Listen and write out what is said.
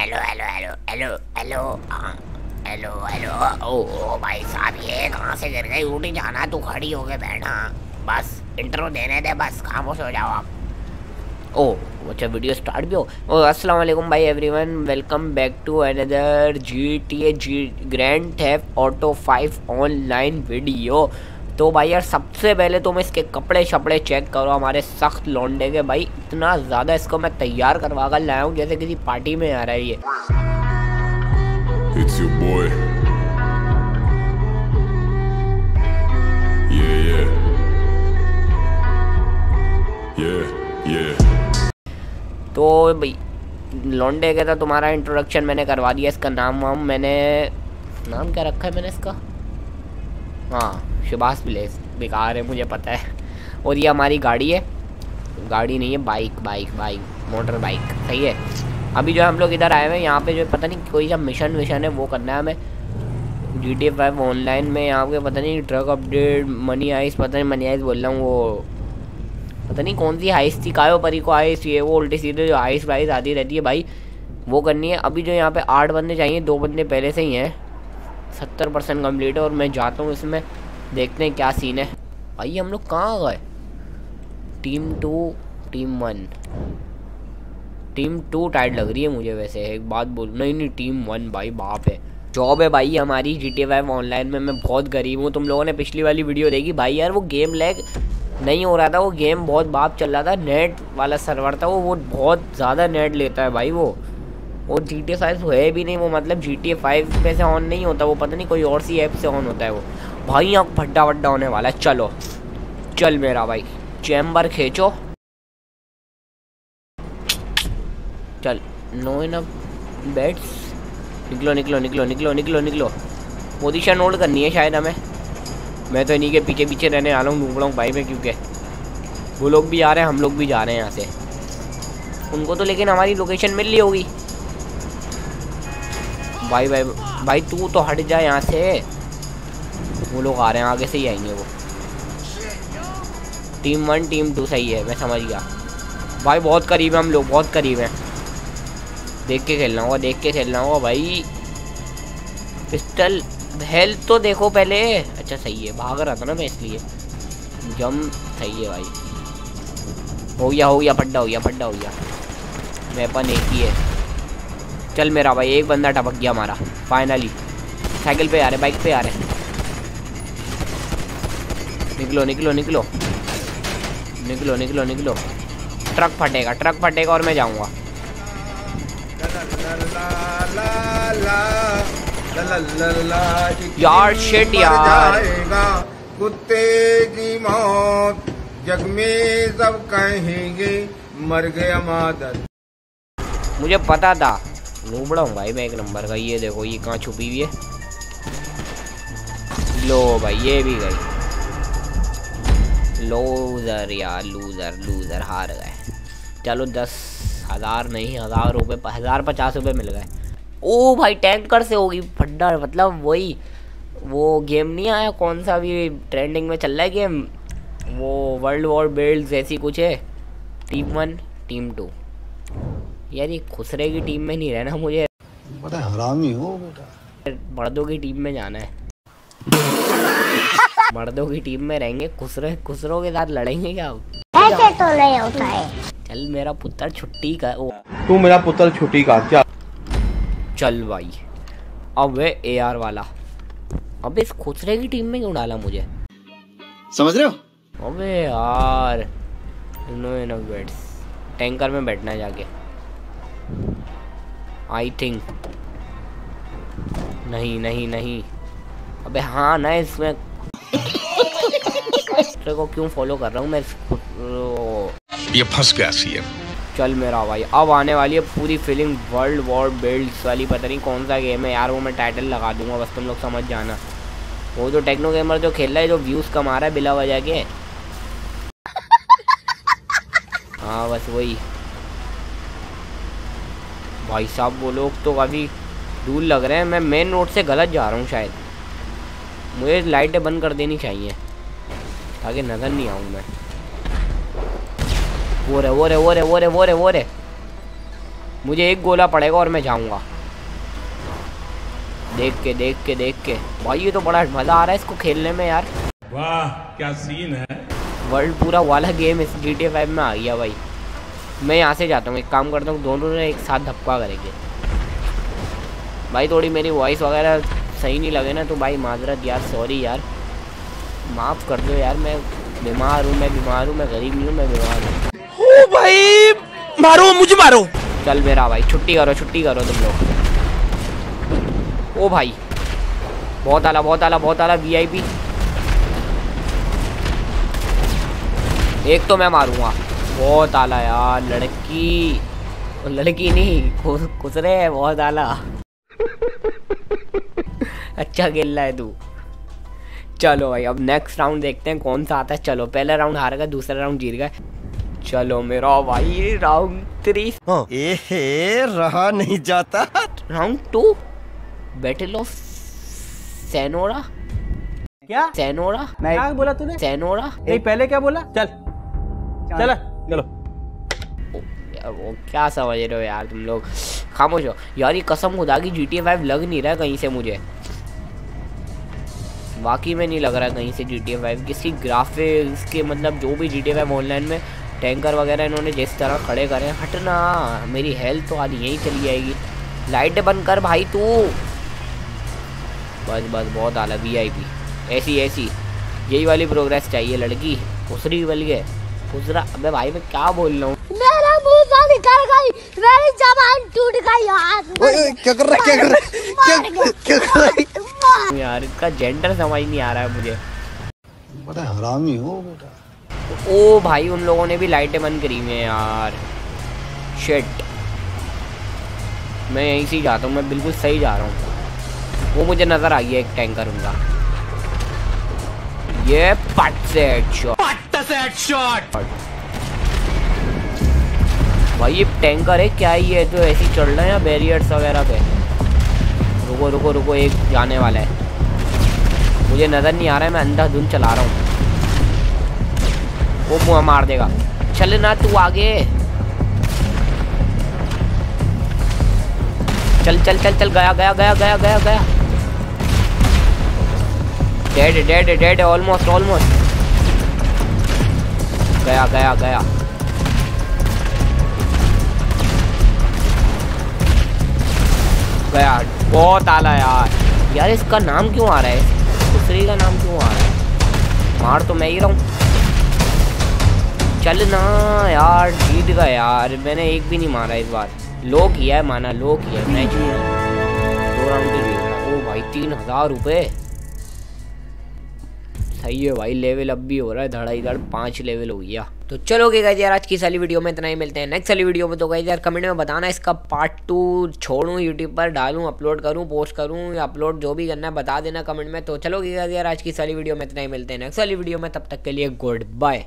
Hello hello hello hello hello हाँ, hello hello ओ ओ भाई साहब ये कहाँ से गिर गई? उठी जाना तू खड़ी हो गए बैठा बस इंट्रो देने दे बस खामोश हो जाओ आप। ओ अच्छा वीडियो स्टार्ट भी हो। ओ अस्सलाम वालेकुम भाई everyone welcome back to another G T A G grand theft auto five online video तो भाई यार सबसे पहले तो मैं इसके कपड़े शपड़े चेक करो हमारे सख्त लौंडे के भाई। इतना ज़्यादा इसको मैं तैयार करवा कर लाया हूँ जैसे किसी पार्टी में आ रहा है ये. तो भाई लौंडे का तो तुम्हारा इंट्रोडक्शन मैंने करवा दिया इसका नाम वाम मैंने नाम क्या रखा है मैंने इसका? हाँ सुभाष प्लेस, बेकार है, मुझे पता है। और ये हमारी गाड़ी है। गाड़ी नहीं है, bike bike bike, motor bike, सही है। अभी जो हम लोग इधर आए हुए हैं, यहाँ पे जो पता नहीं कोई सा मिशन विशन है, वो करना है हमें। जी टी फाइव ऑनलाइन में यहाँ पे पता नहीं ट्रक अपडेट मनी आइस पता नहीं मनी आइस बोल रहा हूँ, वो पता नहीं कौन सी हाइस थी, कायो परी को आइस ये वो उल्टी सीधे जो हाइस वाइस आती रहती है भाई, वो करनी है। अभी जो यहाँ पे आठ बंदे चाहिए, दो बंदे पहले से ही हैं। सत्तर परसेंट कंप्लीट है और मैं जाता हूँ इसमें। देखते हैं क्या सीन है। भाई, हम लोग कहाँ गए? Team two team one team two tight लग रही है मुझे वैसे, एक बात बोल, नहीं नहीं टीम वन भाई, बाप है जॉब है भाई, हमारी जी टी वाई ऑनलाइन में, मैं बहुत गरीब हूँ। तुम लोगों ने पिछली वाली वीडियो देखी? भाई, यार, वो गेम लैग नहीं हो रहा था, वो गेम बहुत बाप चल रहा था। नेट वाला सर्वर था वो वो बहुत ज़्यादा नेट लेता है भाई वो। और जी टी फाइव है भी नहीं, वो मतलब जी टी फाइव पे से ऑन नहीं होता, वो पता नहीं कोई और सी ऐप से ऑन होता है वो। भाई, यहाँ भड्डा वड्डा होने वाला है, चलो। चल मेरा भाई चैम्बर खींचो। चल नो इन बेड्स निकलो निकलो निकलो निकलो निकलो निकलो। पोजीशन नोट करनी है शायद हमें। मैं तो इन्हीं के पीछे पीछे रहने वाला हूँ रहा हूँ भाई में क्योंकि वो लोग भी आ रहे हैं, हम लोग भी जा रहे हैं यहाँ से। उनको तो लेकिन हमारी लोकेशन मिल रही होगी। भाई भाई भाई, तू तो हट जा यहाँ से। वो लोग आ रहे हैं, आगे से ही आएँगे वो। टीम वन टीम टू सही है, मैं समझ गया। भाई, बहुत करीब है हम लोग, बहुत करीब हैं। देख के खेलना होगा, देख के खेलना होगा भाई। पिस्टल हेल्थ तो देखो पहले। अच्छा सही है, भाग रहा था ना मैं इसलिए। जम सही है भाई। हो गया हो गया फड्डा हो गया फड्डा हो गया। वेपन एक ही है। चल मेरा भाई एक बंदा टपक गया हमारा फाइनली साइकिल पे आ रहे बाइक पे आ रहे। निकलो निकलो निकलो। निकलो निकलो निकलो। ट्रक फटेगा ट्रक फटेगा और मैं जाऊँगा। यार शिट यार। कुत्ते की मौत जग में सब कहेंगे मर गया मादर। मुझे पता था लूबड़ा हूँ भाई मैं एक नंबर का, ये देखो, ये कहाँ छुपी हुई है? लो भाई, ये भी गई। लूजर यार लूजर लूजर हार गए। चलो दस हज़ार नहीं, हज़ार रुपये, हज़ार पचास रुपये मिल गए। ओ भाई टैंकर से होगी फड्डा मतलब वही, वो गेम नहीं आया, कौन सा भी ट्रेंडिंग में चल रहा है गेम? वो वर्ल्ड वॉर बिल्ड ऐसी कुछ है टीम वन टीम टू यार ये खुसरे की टीम में नहीं रहना मुझे। बड़ा हरामी हो बेटा। मर्दों की टीम में जाना है। मर्दों की टीम में रहेंगे खुसरे खुसरों के साथ लड़ेंगे क्या? ऐसे तो नहीं होता है। चल मेरा पुत्र छुट्टी का ओ। तू मेरा पुत्र छुट्टी का क्या? चल भाई अब वे ए आर वाला। अब इस खुसरे की टीम में क्यों डाला मुझे? समझ रहे हो? अबे यार नो नो बेड्स टैंकर में बैठना है जाके। आई थिंक नहीं नहीं नहीं. अबे हाँ ना इसमें. को क्यों फॉलो कर रहा हूँ मैं ये फंस गया सीएम चल मेरा भाई. अब आने वाली है पूरी फीलिंग वर्ल्ड वॉर बिल्ड्स वाली. पता नहीं कौन सा गेम है यार वो मैं टाइटल लगा दूँगा बस तुम लोग समझ जाना. वो जो टेक्नो गेमर जो खेल रहा है जो व्यूज़ कमा रहा है बिला वजह के. हाँ बस वही. भाई साहब वो लोग तो काफ़ी दूर लग रहे हैं। मैं मेन रोड से गलत जा रहा हूँ शायद। मुझे लाइटें बंद कर देनी चाहिए। ताकि नज़र नहीं आऊँ मैं। वो रे वो रे वो रे वो रे वो रे वो रे। मुझे एक गोला पड़ेगा और मैं जाऊँगा। देख के देख के देख के। भाई ये तो बड़ा मज़ा आ रहा है इसको खेलने में यार। वाह क्या सीन है। वर्ल्ड पूरा वाला गेम इस जी टी फाइव में आ गया भाई। मैं यहाँ से जाता हूँ एक काम करता हूँ दोनों ने एक साथ धक्का करेंगे। भाई थोड़ी मेरी वॉइस वगैरह सही नहीं लगे ना तो भाई माजरत यार सॉरी यार। माफ़ कर दो यार मैं बीमार हूँ मैं बीमार हूँ मैं गरीब नहीं हूँ मैं बीमार हूँ। ओ भाई मारो मुझे मारो। चल मेरा भाई छुट्टी करो छुट्टी करो तुम लोग। ओ भाई बहुत आला बहुत आला बहुत आला वीआईपी एक तो मैं मारूँगा। बहुत आला यार लड़की। लड़की नहीं रहे है बहुत आला। अच्छा खेल रहा है तू। चलो भाई अब नेक्स्ट राउंड देखते हैं कौन सा आता है। चलो पहला राउंड हार गया दूसरा राउंड जीत गए चलो मेरा भाई राउंड थ्री एहे रहा नहीं जाता। राउंड टू बैटल ऑफ़ सेनोरा क्या? सेनोरा क्या बोला तूने? सेनोरा नहीं पहले क्या बोला? चल। चल। चलो। वो क्या समझ रहे हो यार तुम लोग? खामोश हो। यार, ये कसम खुदा की लग नहीं रहा कहीं से मुझे। वाकई में नहीं लग रहा है कहीं से किसी ग्राफिक्स के मतलब जो भी जी टी फाइव ऑनलाइन में टैंकर वगैरह इन्होंने जिस तरह खड़े करे, हटना। मेरी हेल्थ तो आज यहीं चली जाएगी। लाइट बंद कर भाई तू। बस बस, बहुत आला वी आई ऐसी ऐसी। यही वाली प्रोग्रेस चाहिए लड़की। उसरी बल गए उसरा अबे भाई मैं क्या बोल रहा हूँ? मेरा मुँह से निकल गई। मेरी जबान टूट गई यार क्या कर रहा है क्या कर रहा है क्या क्या कर रहा है? यार इसका जेंडर समझ नहीं आ रहा है मुझे। बड़ा हरामी हो बेटा। ओ भाई उन लोगों ने भी लाइटें बंद करी हुई हैं यार। शिट मैं यहीं से ही जाता हूँ मैं बिल्कुल सही जा रहा हूँ। वो मुझे नज़र आ गया एक टैंकर उनका। ये पट से हेडशॉट से हेडशॉट भाई, ये टैंकर है, क्या ही है? तो ऐसे चल रहे हैं या बैरियर्स वगैरह पे। रुको रुको रुको, एक जाने वाला है। मुझे नज़र नहीं आ रहा है, मैं अंधाधुंध चला रहा हूँ। वो मुँह मार देगा। चल ना तू आगे। चल चल चल चल, गया गया गया गया गया गया। Dead dead dead almost almost गया गया गया। गया। बहुत आला यार। यार, इसका नाम क्यों आ रहा है? दूसरी का नाम क्यों आ रहा है? मार तो मैं ही रहा हूँ। चल ना यार, जीत गया यार। मैंने एक भी नहीं मारा इस बार। लो किया है, माना लो किया है। मैच नहीं दो राउंड ओ भाई, तीन हज़ार रुपये सही है भाई लेवल अब भी हो रहा है धड़ाई धड़ पाँच लेवल हो गया। तो चलो गए गाइस यार, आज की साली वीडियो में इतना ही, मिलते हैं नेक्स्ट वाली वीडियो में। तो गए यार कमेंट में बताना इसका पार्ट टू छोड़ूं यूट्यूब पर डालूं अपलोड करूँ पोस्ट करूँ, या अपलोड जो भी करना है बता देना कमेंट में। तो चलो गए यार, आज की साली वीडियो में इतना ही, मिलते हैं नेक्स्ट वाली वीडियो में। तब तक के लिए गुड बाय